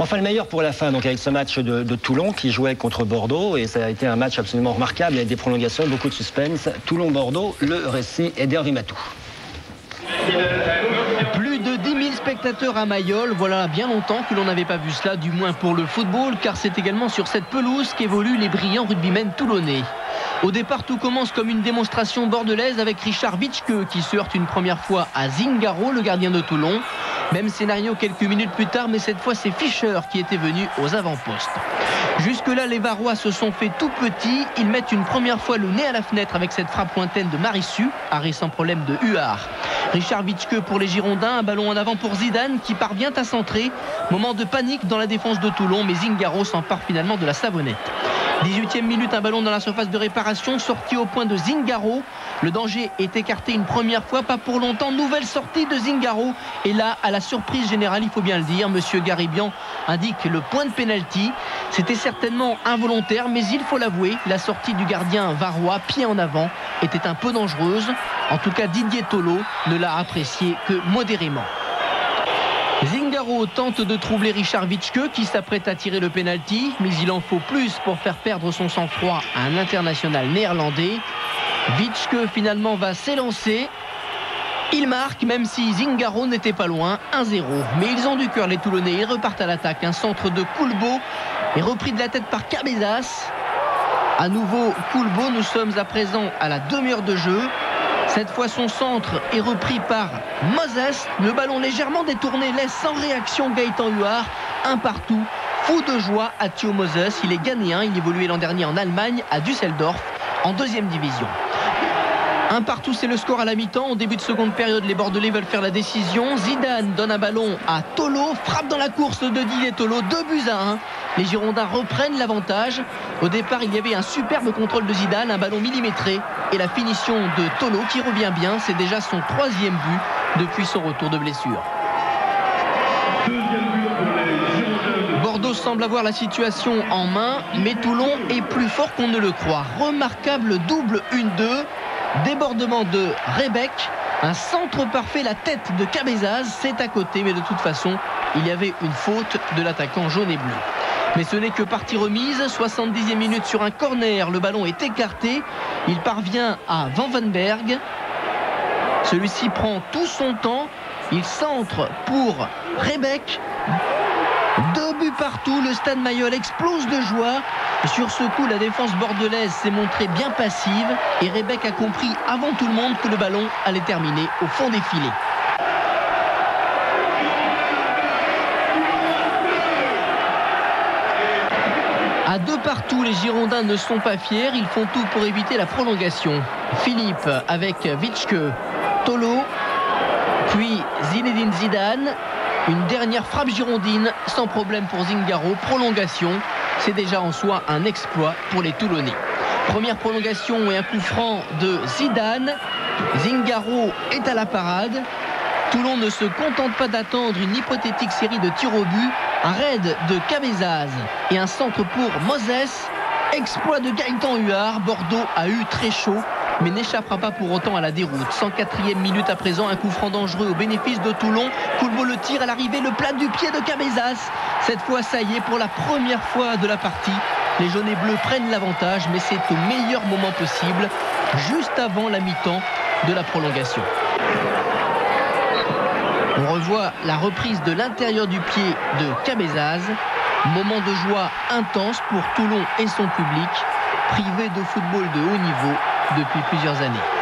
Enfin, le meilleur pour la fin, donc avec ce match de, Toulon qui jouait contre Bordeaux, et ça a été un match absolument remarquable, avec des prolongations, beaucoup de suspense. Toulon-Bordeaux, le récit est d'Hervé Matou. Plus de 10 000 spectateurs à Mayol, voilà bien longtemps que l'on n'avait pas vu cela, du moins pour le football, car c'est également sur cette pelouse qu'évoluent les brillants rugbymen toulonnais. Au départ, tout commence comme une démonstration bordelaise avec Richard Vitschke qui se heurte une première fois à Zingaro, le gardien de Toulon. Même scénario quelques minutes plus tard, mais cette fois c'est Fischer qui était venu aux avant-postes. Jusque-là, les Varois se sont fait tout petits. Ils mettent une première fois le nez à la fenêtre avec cette frappe lointaine de Marissu, arrêt sans problème de Huard. Richard Vitschke pour les Girondins, un ballon en avant pour Zidane qui parvient à centrer. Moment de panique dans la défense de Toulon, mais Zingaro s'empare finalement de la savonnette. 18e minute, un ballon dans la surface de réparation, sorti au point de Zingaro. Le danger est écarté une première fois, pas pour longtemps. Nouvelle sortie de Zingaro. Et là, à la surprise générale, il faut bien le dire, Monsieur Garibian indique le point de pénalty. C'était certainement involontaire, mais il faut l'avouer, la sortie du gardien Varois, pied en avant, était un peu dangereuse. En tout cas, Didier Tolo ne l'a apprécié que modérément. Zingaro tente de troubler Richard Vitschke qui s'apprête à tirer le penalty, mais il en faut plus pour faire perdre son sang-froid à un international néerlandais. Vitschke finalement va s'élancer. Il marque, même si Zingaro n'était pas loin, 1-0. Mais ils ont du cœur, les Toulonnais. Ils repartent à l'attaque. Un centre de Coulbeau est repris de la tête par Cabezas. À nouveau, Coulbeau, nous sommes à présent à la demi-heure de jeu. Cette fois, son centre est repris par Moses. Le ballon légèrement détourné laisse sans réaction Gaëtan Huard. Un partout. Fou de joie à Thio Moses. Il est ghanéen. Il évoluait l'an dernier en Allemagne, à Düsseldorf, en deuxième division. Un partout, c'est le score à la mi-temps. Au début de seconde période, les Bordelais veulent faire la décision. Zidane donne un ballon à Tolo, frappe dans la course de Didier Tolo, 2 buts à 1. Les Girondins reprennent l'avantage. Au départ, il y avait un superbe contrôle de Zidane, un ballon millimétré et la finition de Tolo qui revient bien. C'est déjà son troisième but depuis son retour de blessure. Bordeaux semble avoir la situation en main, mais Toulon est plus fort qu'on ne le croit. Remarquable double 1-2. Débordement de Rebec. Un centre parfait, la tête de Cabezaz, c'est à côté, mais de toute façon, il y avait une faute de l'attaquant jaune et bleu. Mais ce n'est que partie remise, 70e minute sur un corner, le ballon est écarté, il parvient à Van Vanberg. Celui-ci prend tout son temps, il centre pour Rebec. Deux partout, le stade Mayol explose de joie. Sur ce coup, la défense bordelaise s'est montrée bien passive et Rebec a compris avant tout le monde que le ballon allait terminer au fond des filets. À deux partout, les Girondins ne sont pas fiers. Ils font tout pour éviter la prolongation. Philippe avec Vitschke, Tolo, puis Zinedine Zidane. Une dernière frappe girondine, sans problème pour Zingaro. Prolongation, c'est déjà en soi un exploit pour les Toulonnais. Première prolongation et un coup franc de Zidane. Zingaro est à la parade. Toulon ne se contente pas d'attendre une hypothétique série de tirs au but. Un raid de Cabezaz et un centre pour Moses. Exploit de Gaëtan Huard. Bordeaux a eu très chaud mais n'échappera pas pour autant à la déroute. 104e minute à présent, un coup franc dangereux au bénéfice de Toulon. Coulbeau le tire à l'arrivée, le plat du pied de Cabezas. Cette fois, ça y est, pour la première fois de la partie, les jaunes et bleus prennent l'avantage, mais c'est au meilleur moment possible, juste avant la mi-temps de la prolongation. On revoit la reprise de l'intérieur du pied de Cabezaz. Moment de joie intense pour Toulon et son public, privé de football de haut niveau depuis plusieurs années.